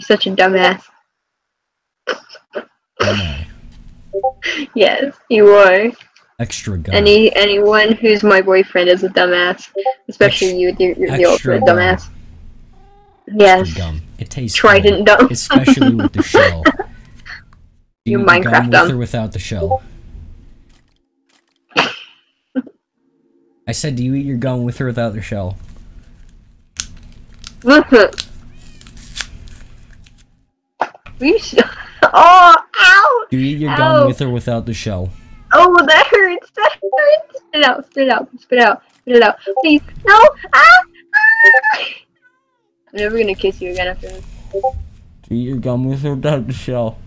such a dumbass. Am I? Yes, you are. Extra gum. Any anyone who's my boyfriend is a dumbass, especially Ex- you. You're, you're the ultimate gum. dumbass. Extra Yes. gum. It tastes Trident good, gum. especially with the shell. You the Minecraft gum with or without the shell? I said, do you eat your gum with or without the shell? you sh- oh, ow! Do you eat your Ow. gum with or without the shell? Oh, that hurts. That hurts. Spit it out. Spit it out. Spit it out. Spit it out. Please. No. Ah! ah! I'm never gonna kiss you again after this. Do you eat your gum with or without the shell?